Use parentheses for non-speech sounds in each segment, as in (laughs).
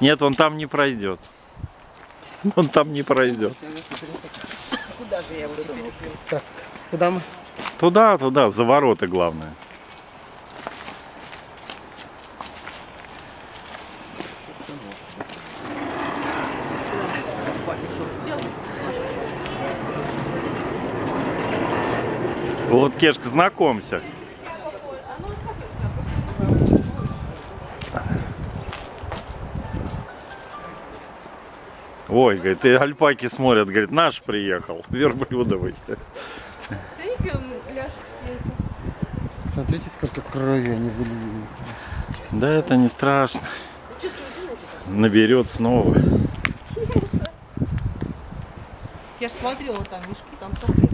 Нет, он там не пройдет. Он там не пройдет. Куда же я его Так, куда мы? Туда, туда, за ворота главное. Вот, Кешка, знакомься. Ой, говорит, и альпаки смотрят, говорит, наш приехал, верблюдовый. Смотри, он ляжет Смотрите, сколько крови они вылили. Да это не страшно. Наберет снова. Я же смотрела там мешки, там тоже.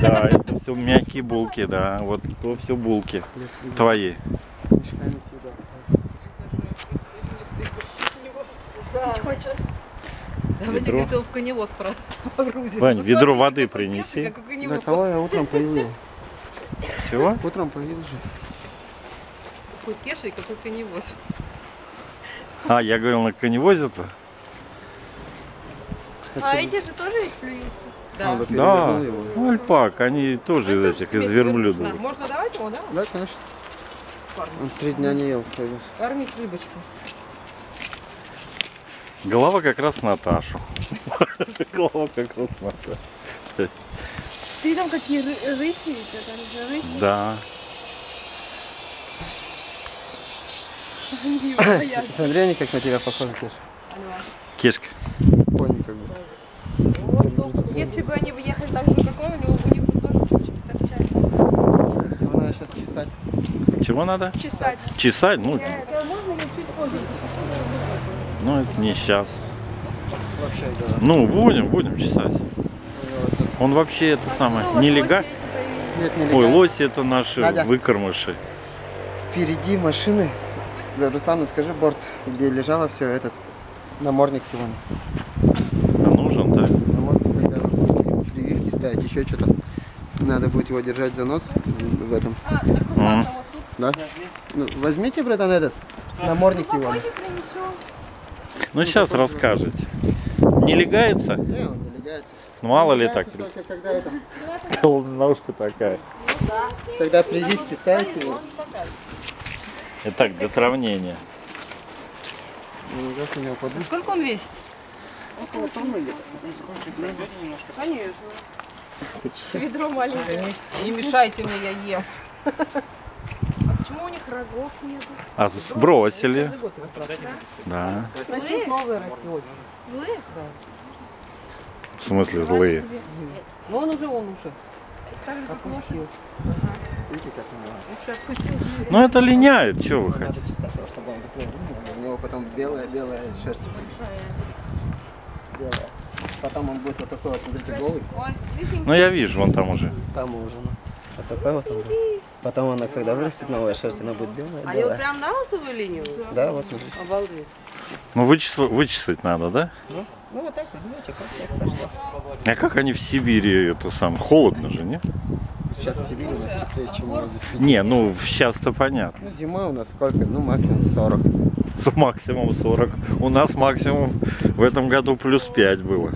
Да, это все мягкие булки, да. Вот то все булки твои. Мешками сюда. Давайте, Ведро. говорит, его в коневоз погрузим. Вань, Посмотри, ведро воды принеси. Да кого я утром поил его? Чего? Утром поил же. Какой Кеша и какой коневоз. А, я говорил, на коневозе-то? А эти же тоже ведь плюются? Да. Надо Да. его. Ну, альпак, они тоже из этих, из верблюдов. верблюжная. Можно давать его, да? Да, конечно. Он три дня не ел. Кормить рыбочку. Голова как раз Наташу. (laughs) Голова как раз Наташу. Ты там какие ры- рыси, это же рыси. Да. (laughs) Смотри, они как на тебя похожи, Кеш. Кешка. Пони как. Вот, ну, Если бы они выехали так же, как он, у них бы тоже чуть-чуть торчали. Его надо сейчас чесать. Чего надо? Чесать. Чесать? Ну, Это можно чуть позже? Ну это не сейчас. Вообще, да. Ну, будем, будем чесать. Он вообще это самое, Откуда у вас нелега... лоси эти появились? Нет, не Ой, лоси это наши Надя. выкормыши. Впереди машины. Да, Руслану скажи борт, где лежало все этот намордник его. А нужен, да? Намордник, когда прививки ставить, еще что-то. Надо будет его держать за нос в этом. А, вот тут Да? Ну, возьмите, братан, этот намордник его. Ну, сейчас расскажете. Не легается? Не, он не легается. Ну, мало ли так. Только когда это. (laughs) Ножка такая. Когда прививки ставите его. Итак, для сравнения. Ну. Сколько он весит? Конечно. Ведро маленькое. Не мешайте мне, я ем. (laughs) А почему у них рогов нет? А сбросили. Да. Значит, новые растет. Злые? В смысле злые. Но он уже, он уже. Так же, как нож. Опустил. Видите, как у него? Еще отпустил. Ну это линяет, что вы хотите? вымыл. У него потом белая-белая шерсть. Белая. Потом он будет вот такой вот, смотрите, голый. Ну я вижу, вон там уже. Там уже, ну. Вот такой вот он будет. Потом она, когда вырастет новая шерсть, она будет белая, А белая. прям на носовую линию? Да, вот смотрите. Обалдеть. Ну вычесать, вычесать надо, да? Ну, ну вот так, вот, видите, как. А как они в Сибири это сам? Холодно же, не? Сейчас в Сибири у нас теплее, чем у нас здесь. Не, ну сейчас-то понятно. Ну, зима у нас сколько? Ну, максимум 40. За максимум 40. У нас максимум в этом году плюс 5 было.